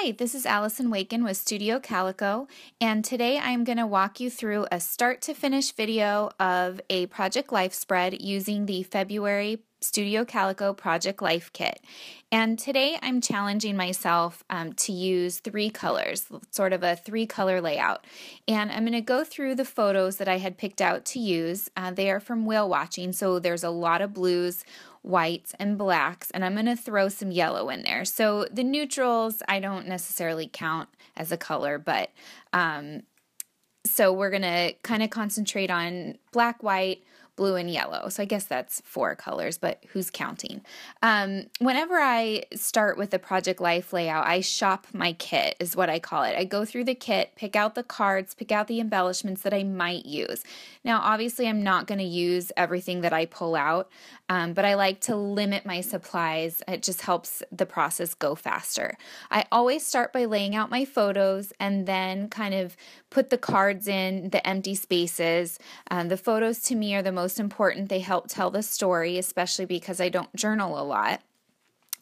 Hi, this is Allison Waken with Studio Calico, and today I'm going to walk you through a start to finish video of a Project Life spread using the February Studio Calico Project Life Kit. And today I'm challenging myself um, to use three colors, sort of a three color layout. And I'm going to go through the photos that I had picked out to use. Uh, they are from whale watching, so there's a lot of blues, whites, and blacks, and I'm going to throw some yellow in there. So the neutrals I don't necessarily count as a color, but um, so we're going to kind of concentrate on black, white, blue and yellow. So I guess that's four colors, but who's counting? Um, whenever I start with the Project Life layout, I shop my kit, is what I call it. I go through the kit, pick out the cards, pick out the embellishments that I might use. Now, obviously, I'm not going to use everything that I pull out, um, but I like to limit my supplies. It just helps the process go faster. I always start by laying out my photos and then kind of put the cards in the empty spaces. Um, the photos to me are the most most important. They help tell the story, especially because I don't journal a lot.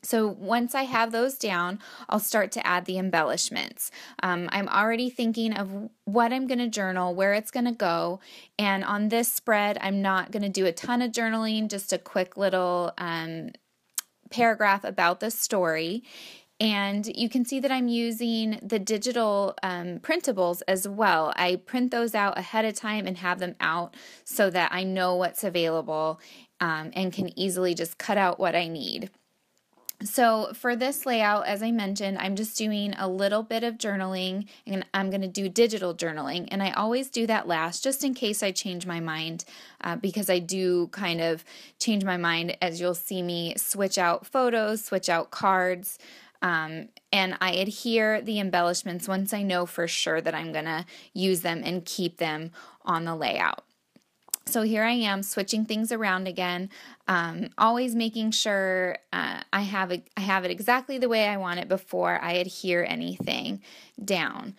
So once I have those down, I'll start to add the embellishments. Um, I'm already thinking of what I'm going to journal, where it's going to go. And on this spread, I'm not going to do a ton of journaling, just a quick little um, paragraph about the story. And you can see that I'm using the digital um, printables as well. I print those out ahead of time and have them out so that I know what's available um, and can easily just cut out what I need. So for this layout, as I mentioned, I'm just doing a little bit of journaling and I'm going to do digital journaling. And I always do that last just in case I change my mind uh, because I do kind of change my mind as you'll see me switch out photos, switch out cards. Um, and I adhere the embellishments once I know for sure that I'm going to use them and keep them on the layout. So here I am switching things around again, um, always making sure uh, I have it, I have it exactly the way I want it before I adhere anything down.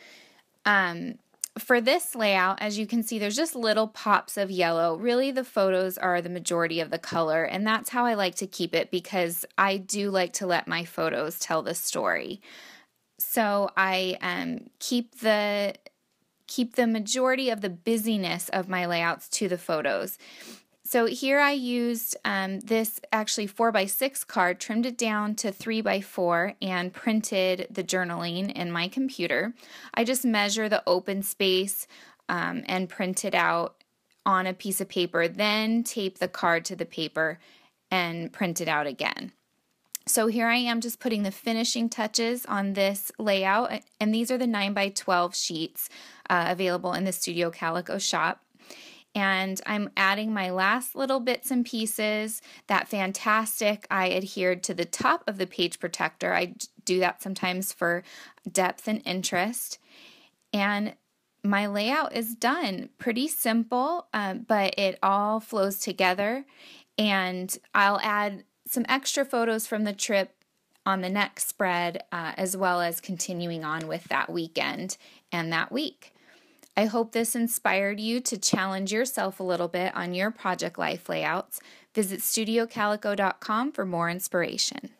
Um, for this layout, as you can see, there's just little pops of yellow. Really, the photos are the majority of the color, and that's how I like to keep it because I do like to let my photos tell the story. So I um, keep the keep the majority of the busyness of my layouts to the photos. So here I used um, this actually 4 by 6 card, trimmed it down to 3 by 4 and printed the journaling in my computer. I just measure the open space um, and print it out on a piece of paper, then tape the card to the paper and print it out again. So here I am just putting the finishing touches on this layout, and these are the 9 by 12 sheets uh, available in the Studio Calico shop and I'm adding my last little bits and pieces. That fantastic, I adhered to the top of the page protector. I do that sometimes for depth and interest. And my layout is done. Pretty simple, um, but it all flows together. And I'll add some extra photos from the trip on the next spread, uh, as well as continuing on with that weekend and that week. I hope this inspired you to challenge yourself a little bit on your project life layouts. Visit studiocalico.com for more inspiration.